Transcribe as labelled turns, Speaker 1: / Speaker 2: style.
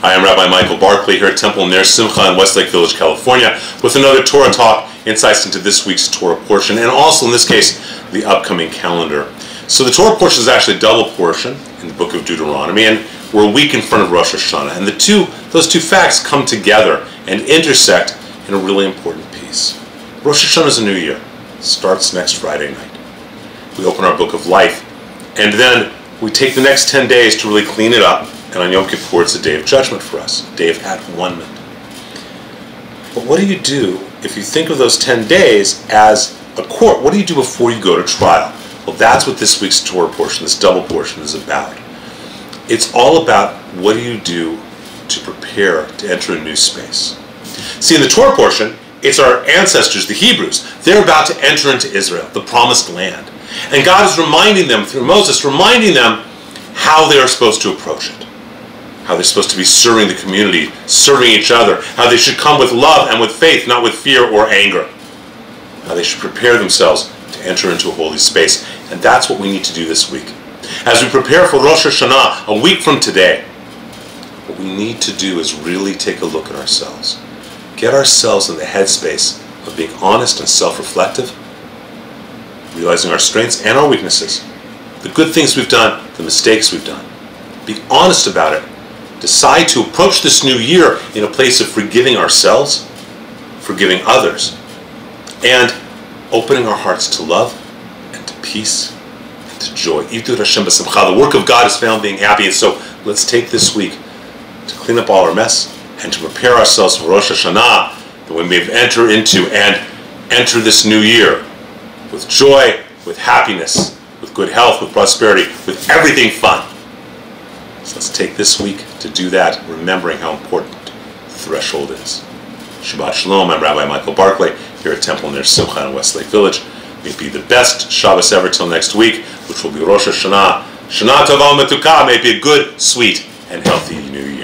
Speaker 1: I am Rabbi Michael Barclay here at Temple Ner Simcha in Westlake Village, California, with another Torah talk, insights into this week's Torah portion, and also in this case, the upcoming calendar. So the Torah portion is actually a double portion in the book of Deuteronomy, and we're a week in front of Rosh Hashanah. And the two, those two facts come together and intersect in a really important piece. Rosh Hashanah is a new year. Starts next Friday night. We open our book of life, and then we take the next 10 days to really clean it up and on Yom Kippur, it's a day of judgment for us, a day of at one But what do you do if you think of those 10 days as a court? What do you do before you go to trial? Well, that's what this week's Torah portion, this double portion, is about. It's all about what do you do to prepare to enter a new space. See, in the Torah portion, it's our ancestors, the Hebrews. They're about to enter into Israel, the promised land. And God is reminding them, through Moses, reminding them how they are supposed to approach it how they're supposed to be serving the community, serving each other, how they should come with love and with faith, not with fear or anger, how they should prepare themselves to enter into a holy space. And that's what we need to do this week. As we prepare for Rosh Hashanah, a week from today, what we need to do is really take a look at ourselves. Get ourselves in the headspace of being honest and self-reflective, realizing our strengths and our weaknesses, the good things we've done, the mistakes we've done. Be honest about it decide to approach this new year in a place of forgiving ourselves, forgiving others, and opening our hearts to love and to peace and to joy. The work of God is found being happy, and so let's take this week to clean up all our mess and to prepare ourselves for Rosh Hashanah, that we may enter into and enter this new year with joy, with happiness, with good health, with prosperity, with everything fun. Let's take this week to do that, remembering how important threshold is. Shabbat Shalom, I'm Rabbi Michael Barclay here at Temple Ner Simcha in Westlake Village. May it be the best Shabbos ever till next week, which will be Rosh Hashanah. Shana Tova Metukah, may it be a good, sweet, and healthy new year.